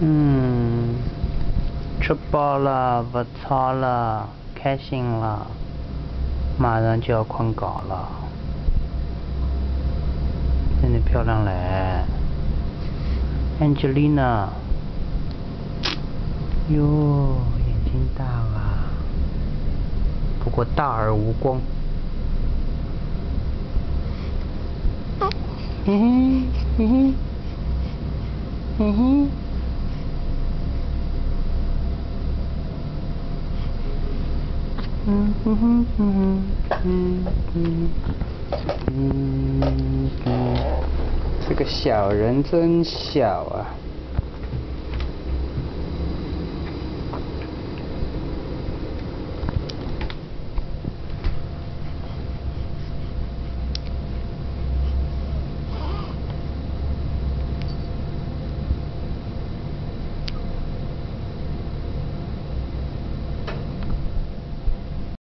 嗯，吃饱了，不吵了，开心了，马上就要困觉了。真的漂亮嘞，Angelina。哟，眼睛大啊，不过大而无光。嘿嘿嘿嘿嘿嘿。这个小人真小啊。